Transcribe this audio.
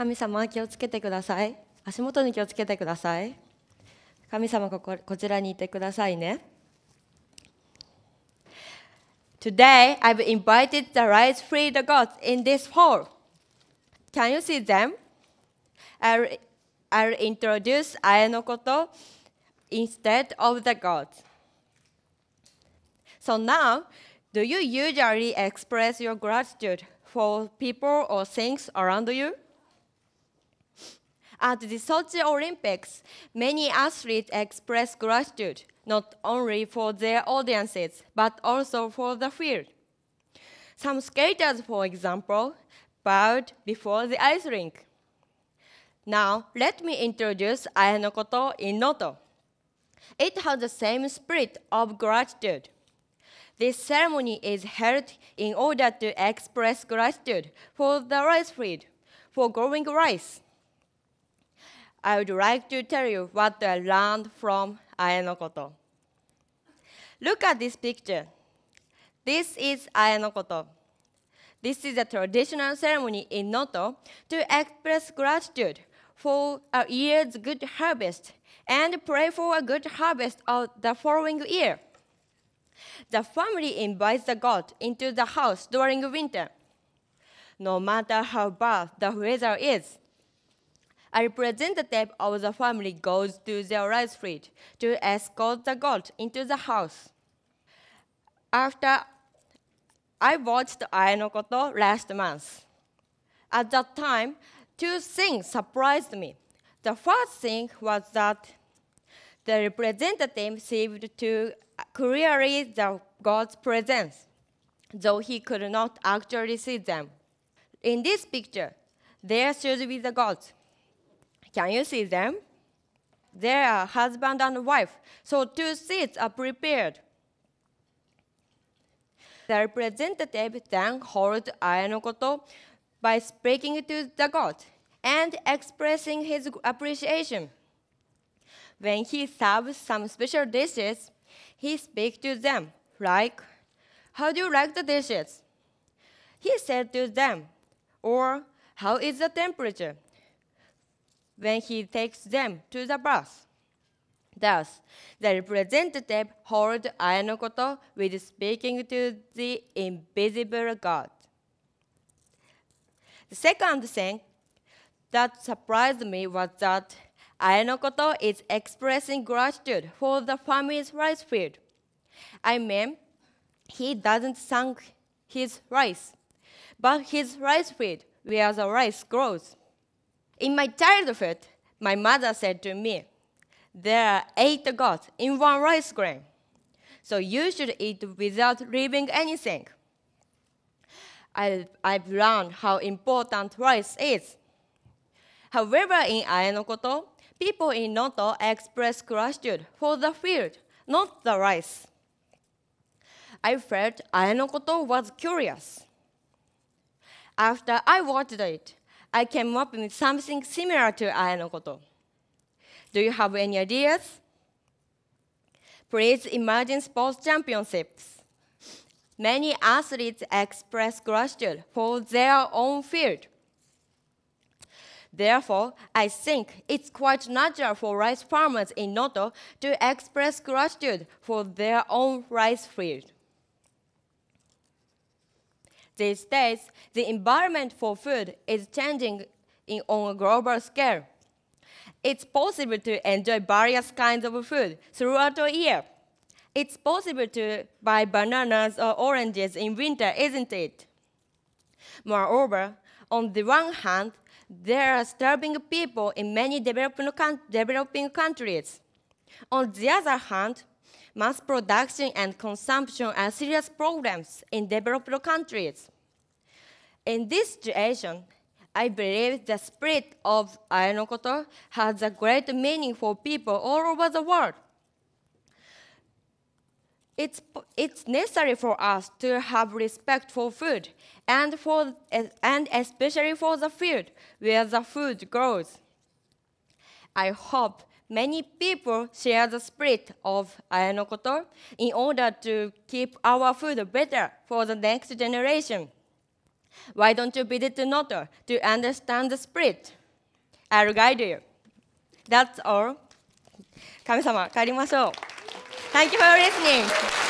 神様気をつけてください。足元に気をつけてください。神様こここちらにいてくださいね。Today I've invited the rise free the gods in this hall. Can you see them? I'll, I'll introduce Aenokoto instead of the gods. So now do you usually express your gratitude for people or things around you? At the Sochi Olympics, many athletes express gratitude not only for their audiences but also for the field. Some skaters, for example, bowed before the ice rink. Now, let me introduce Aenokoto in Noto. It has the same spirit of gratitude. This ceremony is held in order to express gratitude for the rice field, for growing rice. I would like to tell you what I learned from Aenokoto. Look at this picture. This is Aenokoto. This is a traditional ceremony in Noto to express gratitude for a year's good harvest and pray for a good harvest of the following year. The family invites the god into the house during winter. No matter how bad the weather is, a representative of the family goes to the rice field to escort the god into the house. After I watched Aenokoto last month. At that time, two things surprised me. The first thing was that the representative seemed to clearly the God's presence, though he could not actually see them. In this picture, there should be the gods. Can you see them? They are husband and wife, so two seats are prepared. The representative then holds Aenokoto by speaking to the god and expressing his appreciation. When he serves some special dishes, he speaks to them, like, How do you like the dishes? He said to them, or How is the temperature? When he takes them to the bath. Thus, the representative holds Aenokoto with speaking to the invisible God. The second thing that surprised me was that Aenokoto is expressing gratitude for the family's rice field. I mean, he doesn't thank his rice, but his rice field where the rice grows. In my childhood, my mother said to me, There are eight gods in one rice grain, so you should eat without leaving anything. I, I've learned how important rice is. However, in Aenokoto, people in Noto express gratitude for the field, not the rice. I felt Aenokoto was curious. After I watched it, I came up with something similar to Aenokoto. Do you have any ideas? Please imagine sports championships. Many athletes express gratitude for their own field. Therefore, I think it's quite natural for rice farmers in Noto to express gratitude for their own rice field. These days, the environment for food is changing in, on a global scale. It's possible to enjoy various kinds of food throughout the year. It's possible to buy bananas or oranges in winter, isn't it? Moreover, on the one hand, there are starving people in many developing, developing countries. On the other hand, mass production and consumption are serious problems in developed countries. In this situation, I believe the spirit of Aenokoto has a great meaning for people all over the world. It's, it's necessary for us to have respect for food and, for, and especially for the field where the food grows. I hope many people share the spirit of Aenokoto in order to keep our food better for the next generation. Why don't you visit Noto to understand the spirit? I'll guide you. That's all. 神様、帰りましょう。Thank you for listening.